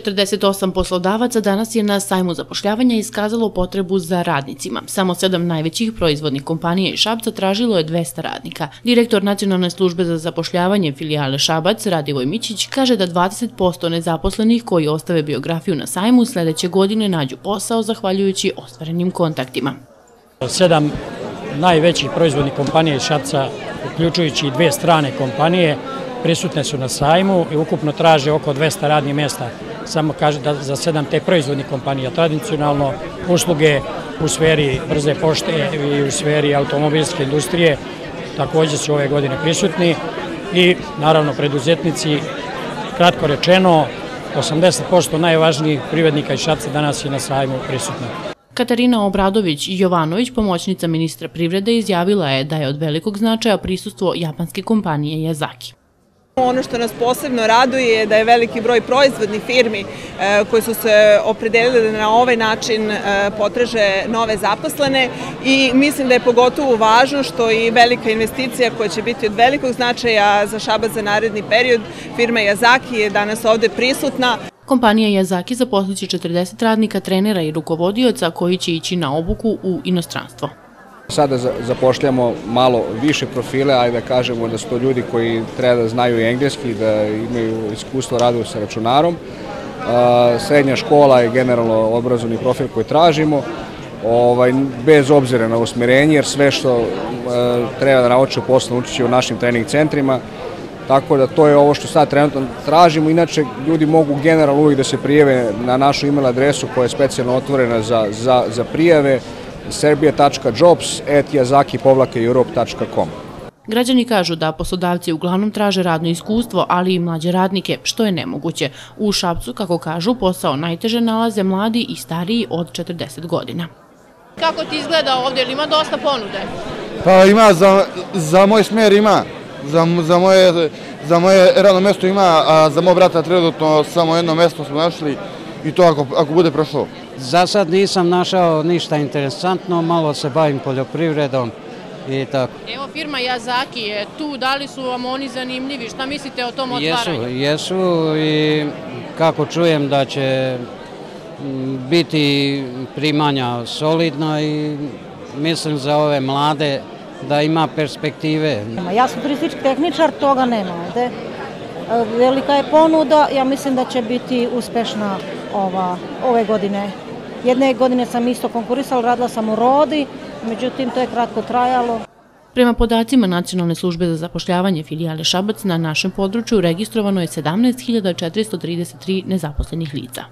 48 poslodavaca danas je na sajmu zapošljavanja iskazalo potrebu za radnicima. Samo sedam najvećih proizvodnih kompanija iz Šabca tražilo je 200 radnika. Direktor Nacionalne službe za zapošljavanje filijale Šabac, Radivoj Mićić, kaže da 20% nezaposlenih koji ostave biografiju na sajmu sledeće godine nađu posao zahvaljujući ostvarenim kontaktima. Sedam najvećih proizvodnih kompanija iz Šabca, uključujući i dve strane kompanije, prisutne su na sajmu i ukupno traže oko 200 radnih mesta samo kaže da za sedam te proizvodnih kompanija tradicionalno usluge u sferi brze pošte i u sferi automobilske industrije takođe su ove godine prisutni i naravno preduzetnici, kratko rečeno, 80% najvažnijih privrednika iz Šapca danas je na sajmu prisutno. Katarina Obradović Jovanović, pomoćnica ministra privrede, izjavila je da je od velikog značaja prisustvo japanske kompanije Yazaki. Ono što nas posebno raduje je da je veliki broj proizvodnih firmi e, koji su se opredelili da na ovaj način e, potraže nove zaposlene i mislim da je pogotovo važno što i velika investicija koja će biti od velikog značaja za Šabac za naredni period, firma Yazaki je danas ovde prisutna. Kompanija Yazaki zaposliće 40 radnika, trenera i rukovodioca koji će ići na obuku u inostranstvo. Sada zapošljamo malo više profile, ajde da kažemo da su to ljudi koji treba da znaju engleski, da imaju iskustvo radu sa računarom. Srednja škola je generalno obrazovni profil koji tražimo, ovaj, bez obzira na usmjerenje, jer sve što treba da nauče posle učit će u našim trening centrima, tako da to je ovo što sad trenutno tražimo. Inače, ljudi mogu generalno uvijek da se prijeve na našu email adresu koja je specijalno otvorena za, za, za prijave serbia.jobs.yazaki-europe.com Građani kažu da poslodavci uglavnom traže radno iskustvo, ali i mlađe radnike, što je nemoguće. U Šapcu, kako kažu, posao najteže nalaze mladi i stariji od 40 godina. Kako ti izgleda ovdje, ili ima dosta ponude? Pa ima, za, za moj smjer ima, za, za, moje, za moje radno mesto ima, a za moj brata trenutno samo jedno mesto smo našli i to ako, ako bude prošlo. Za sad nisam našao ništa interesantno, malo se bavim poljoprivredom i tako. Evo firma Yazaki je tu, da li su vam oni zanimljivi, šta mislite o tom otvaranju? Jesu, jesu i kako čujem da će biti primanja solidna i mislim za ove mlade da ima perspektive. Ja sam turistički tehničar, toga nema ovde. Velika je ponuda, ja mislim da će biti uspešna ova, ove godine. Jedne godine sam isto konkurisala, radila sam u Rodi, međutim to je kratko trajalo. Prema podacima Nacionalne službe za zapošljavanje filijale Šabac na našem području registrovano je 17.433 nezaposlenih lica.